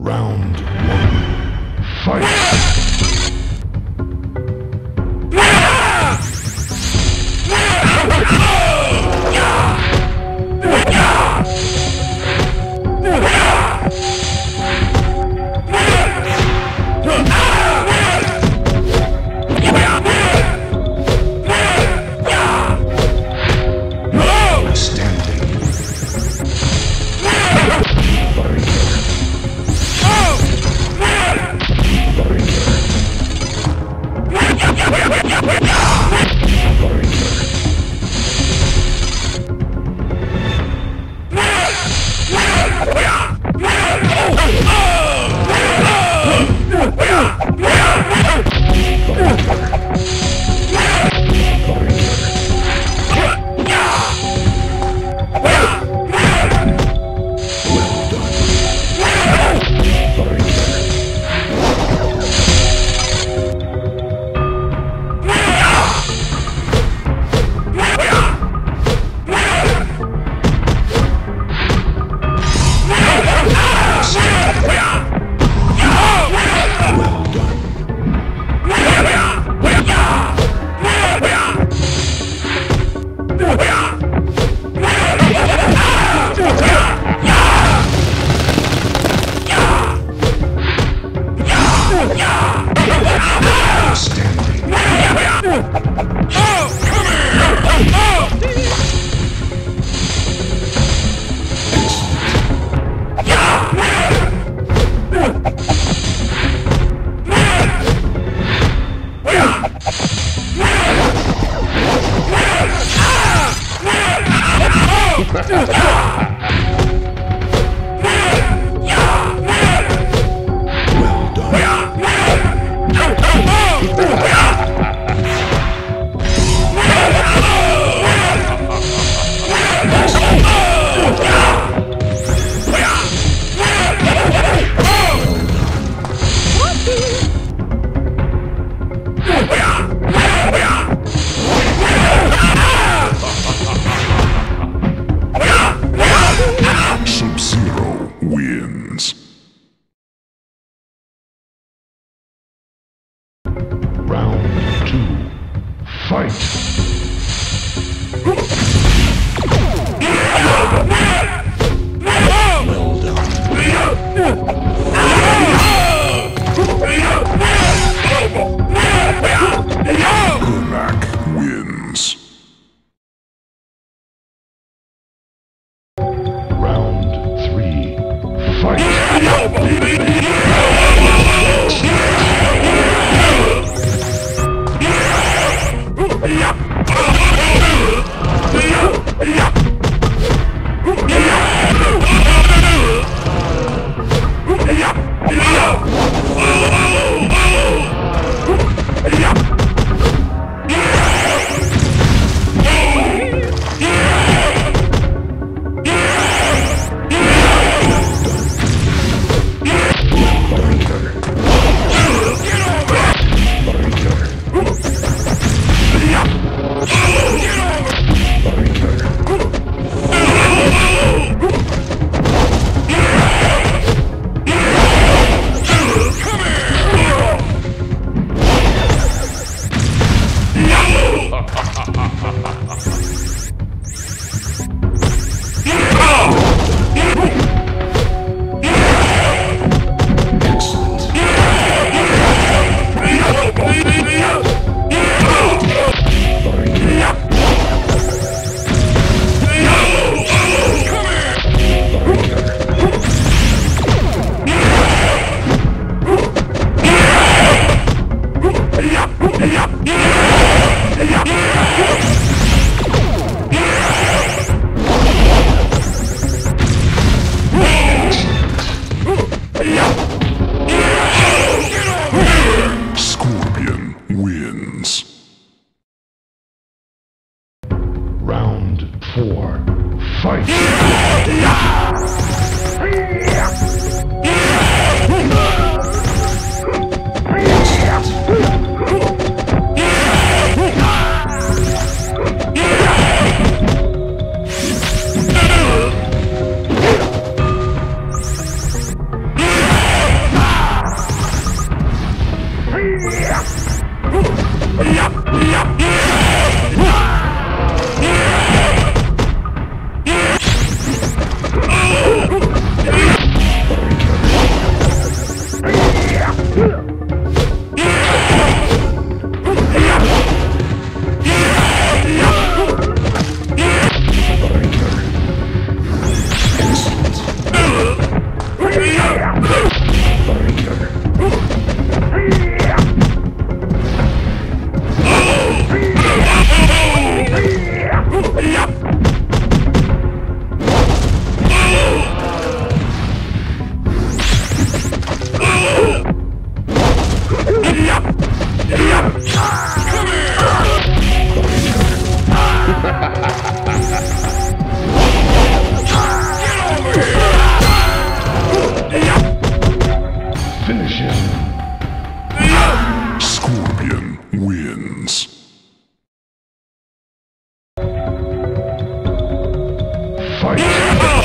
Round one. Fight! Well Fight! Four. Fight! fight.